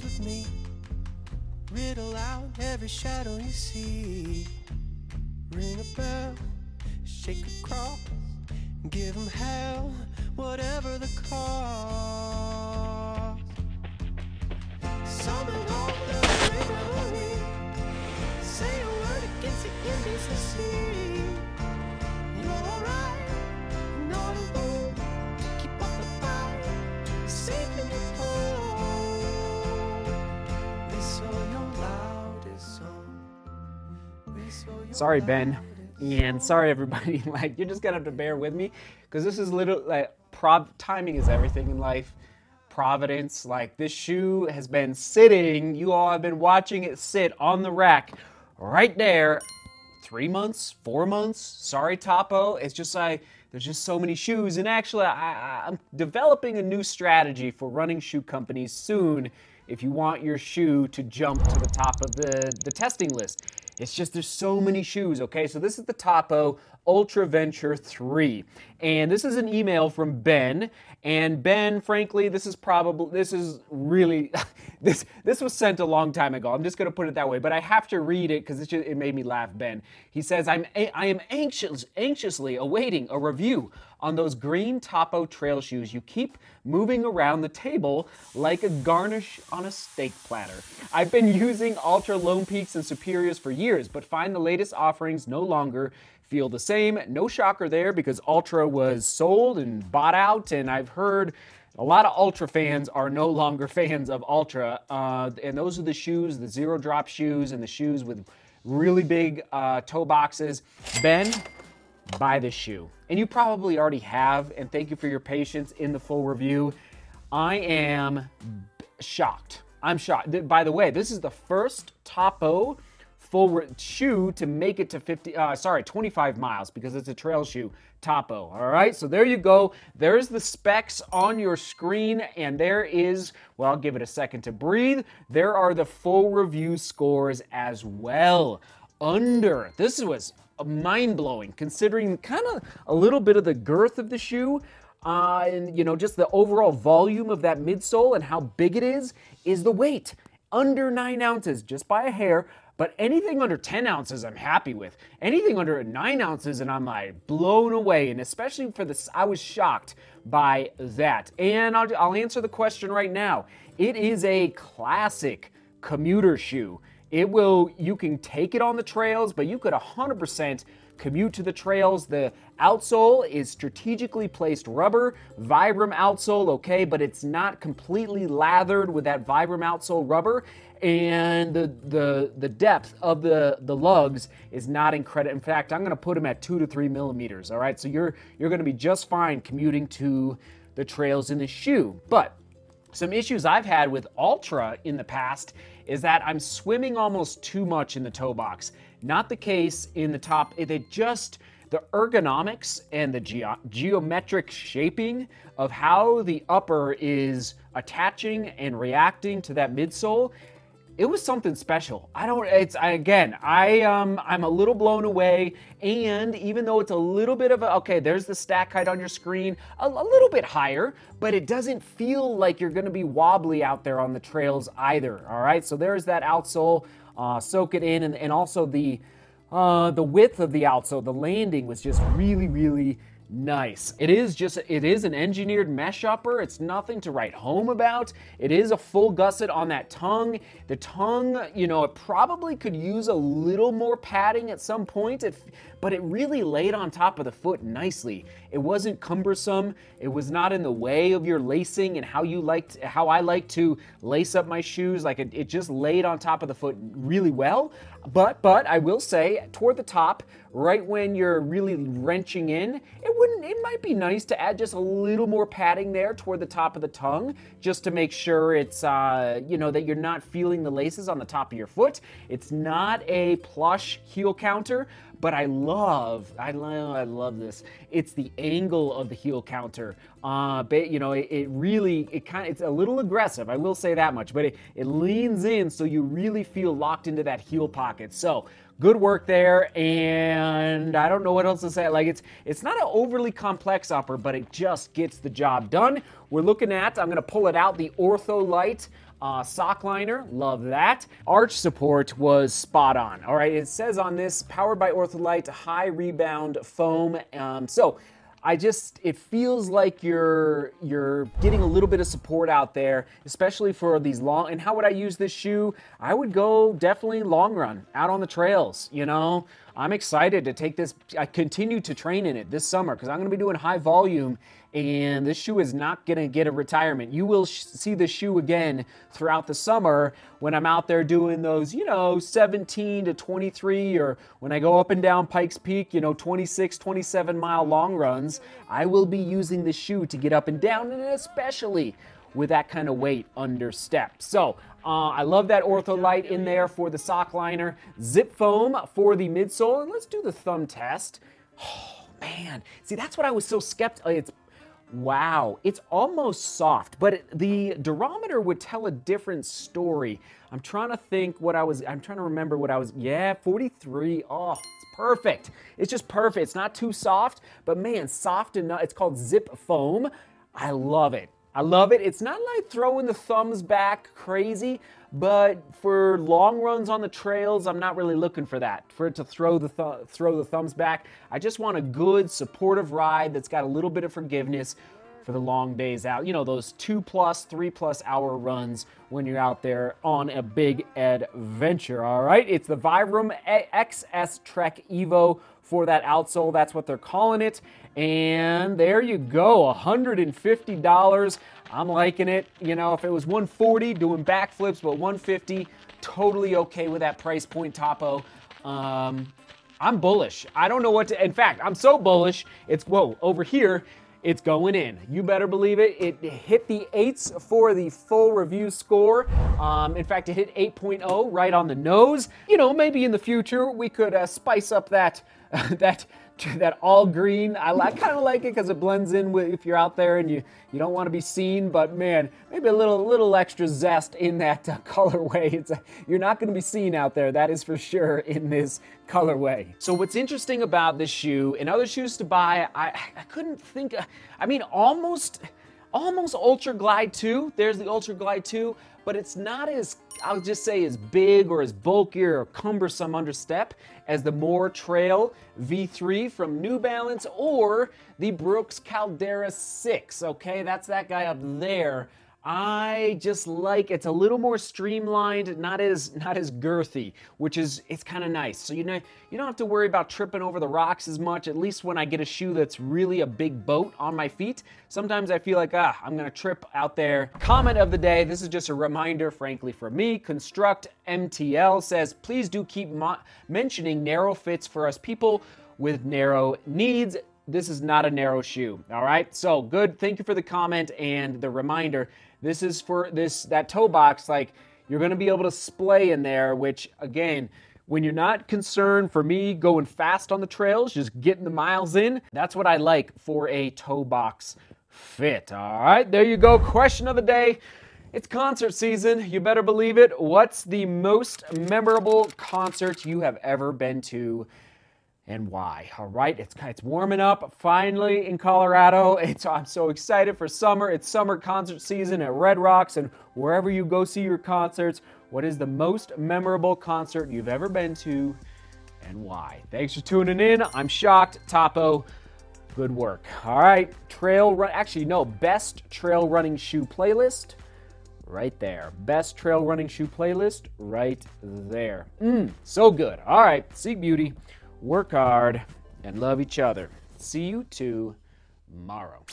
with me. Riddle out every shadow you see. Ring a bell, shake a cross, give 'em hell, whatever the cost. Sorry, Ben. And sorry, everybody. Like, you're just gonna have to bear with me because this is little like timing is everything in life. Providence, like this shoe has been sitting. You all have been watching it sit on the rack, right there. Three months, four months. Sorry, Topo. It's just like there's just so many shoes, and actually, I, I'm developing a new strategy for running shoe companies soon. If you want your shoe to jump to the top of the the testing list. It's just there's so many shoes, okay? So this is the Topo Ultraventure 3. And this is an email from Ben. And Ben, frankly, this is probably this is really this this was sent a long time ago. I'm just gonna put it that way, but I have to read it because it, it made me laugh, Ben. He says, I'm I am anxious anxiously awaiting a review on those green Topo trail shoes you keep moving around the table like a garnish on a steak platter. I've been using Altra Lone Peaks and Superiors for years, but find the latest offerings no longer feel the same. No shocker there because Altra was sold and bought out, and I've heard a lot of Altra fans are no longer fans of Altra. Uh, and those are the shoes, the zero drop shoes, and the shoes with really big uh, toe boxes. Ben, buy this shoe. And you probably already have, and thank you for your patience in the full review. I am shocked. I'm shocked. By the way, this is the first Topo full shoe to make it to 50, uh, sorry, 25 miles because it's a trail shoe, Topo. All right, so there you go. There's the specs on your screen, and there is, well, I'll give it a second to breathe. There are the full review scores as well. Under, this was mind blowing considering kind of a little bit of the girth of the shoe. Uh, and you know, just the overall volume of that midsole and how big it is, is the weight. Under nine ounces, just by a hair. But anything under 10 ounces, I'm happy with. Anything under nine ounces, and I'm like blown away. And especially for this, I was shocked by that. And I'll, I'll answer the question right now. It is a classic commuter shoe. It will, you can take it on the trails, but you could 100% commute to the trails. The outsole is strategically placed rubber, Vibram outsole, okay, but it's not completely lathered with that Vibram outsole rubber. And the the the depth of the the lugs is not incredible. In fact, I'm going to put them at two to three millimeters. All right, so you're you're going to be just fine commuting to the trails in the shoe. But some issues I've had with Altra in the past is that I'm swimming almost too much in the toe box. Not the case in the top. They just the ergonomics and the geo- geometric shaping of how the upper is attaching and reacting to that midsole it was something special. I don't. It's I, again. I um. I'm a little blown away. And even though it's a little bit of a okay, there's the stack height on your screen, a, a little bit higher, but it doesn't feel like you're going to be wobbly out there on the trails either. All right. So there's that outsole. Uh, soak it in, and, and also the uh, the width of the outsole. The landing was just really, really nice. It is just it is an engineered mesh upper. It's nothing to write home about. It is a full gusset on that tongue. The tongue, you know, it probably could use a little more padding at some point, it, but it really laid on top of the foot nicely. It wasn't cumbersome. It was not in the way of your lacing and how you liked how I like to lace up my shoes. Like it, it just laid on top of the foot really well. But but I will say toward the top, right when you're really wrenching in, it wouldn't it might be nice to add just a little more padding there toward the top of the tongue, just to make sure it's uh, you know that you're not feeling the laces on the top of your foot. It's not a plush heel counter, but I love, I love, I love this. It's the angle of the heel counter. Uh, but, you know, it, it really, it kind of, it's a little aggressive. I will say that much, but it, it leans in so you really feel locked into that heel pocket. So good work there. And I don't know what else to say. Like it's, it's not an overly complex upper, but it just gets the job done. We're looking at, I'm going to pull it out, the Ortholite Uh, sock liner, love that. Arch support was spot on. All right, it says on this, powered by Ortholite, high rebound foam. Um, so I just it feels like you're you're getting a little bit of support out there, especially for these long. And how would I use this shoe? I would go definitely long run out on the trails. You know, I'm excited to take this. I continue to train in it this summer because I'm going to be doing high volume and this shoe is not going to get a retirement. You will see the shoe again throughout the summer when I'm out there doing those, you know, 17 to 23, or when I go up and down Pikes Peak, you know, 26, 27 mile long runs. I will be using the shoe to get up and down, and especially with that kind of weight under step. So uh, I love that Ortholite in there for the sock liner, zip foam for the midsole, and let's do the thumb test. Oh man, see that's what I was so skeptical. It's Wow, it's almost soft, but the durometer would tell a different story. I'm trying to think what I was, I'm trying to remember what I was, yeah, 43. Oh, it's perfect. It's just perfect. It's not too soft, but man, soft enough. It's called Zip Foam. I love it. I love it. It's not like throwing the thumbs back crazy, but for long runs on the trails, I'm not really looking for that. For it to throw the th- throw the thumbs back, I just want a good supportive ride that's got a little bit of forgiveness for the long days out. You know, those two plus, three plus hour runs when you're out there on a big adventure. All right, it's the Vibram XS Trek Evo for that outsole. That's what they're calling it. And there you go, $150. I'm liking it. You know, if it was 140 doing backflips, but 150, totally okay with that price point, Topo. Um, I'm bullish. I don't know what to. In fact, I'm so bullish. It's whoa over here. It's going in. You better believe it. It hit the eights for the full review score. Um, in fact, it hit 8.0 right on the nose. You know, maybe in the future we could uh, spice up that that that all green. I, I kind of like it because it blends in with if you're out there and you you don't want to be seen. But man, maybe a little little extra zest in that uh, colorway. It's you're not going to be seen out there. That is for sure in this colorway. So what's interesting about this shoe and other shoes to buy, I I couldn't think. I mean, almost almost Ultra Glide 2. There's the Ultra Glide 2, but it's not as I'll just say as big or as bulky or cumbersome under step as the More Trail V3 from New Balance or the Brooks Caldera 6. Okay, that's that guy up there. I just like it's a little more streamlined, not as not as girthy, which is it's kind of nice. So you know you don't have to worry about tripping over the rocks as much. At least when I get a shoe that's really a big boat on my feet, sometimes I feel like ah I'm gonna trip out there. Comment of the day. This is just a reminder, frankly, for me. Construct MTL says please do keep mentioning narrow fits for us people with narrow needs this is not a narrow shoe. All right. So good. Thank you for the comment and the reminder. This is for this that toe box. Like you're going to be able to splay in there, which again, when you're not concerned for me going fast on the trails, just getting the miles in, that's what I like for a toe box fit. All right. There you go. Question of the day. It's concert season. You better believe it. What's the most memorable concert you have ever been to? And why. All right, it's it's warming up finally in Colorado. It's I'm so excited for summer. It's summer concert season at Red Rocks and wherever you go see your concerts. What is the most memorable concert you've ever been to and why? Thanks for tuning in. I'm shocked, Topo. Good work. All right, trail run. Actually, no, best trail running shoe playlist right there. Best trail running shoe playlist right there. Mmm, so good. All right, Seek Beauty work hard, and love each other. See you tomorrow.